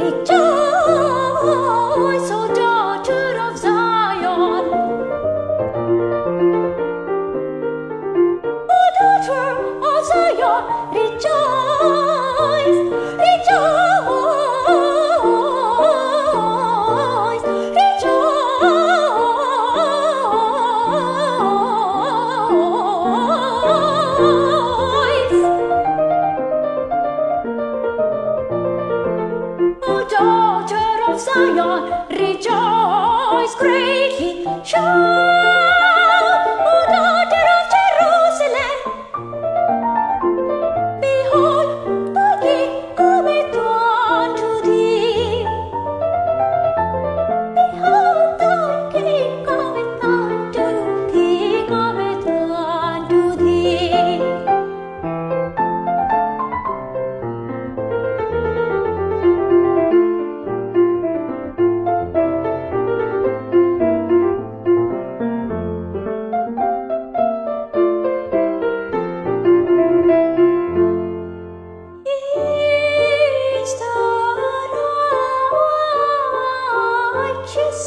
Rejoice, Zion. Daughter 生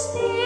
see.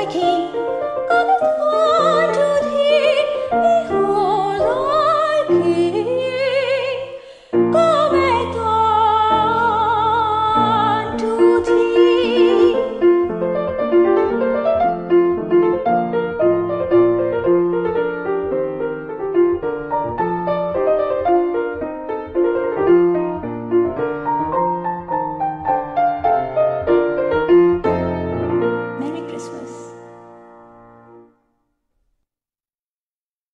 Viking. Go Viking!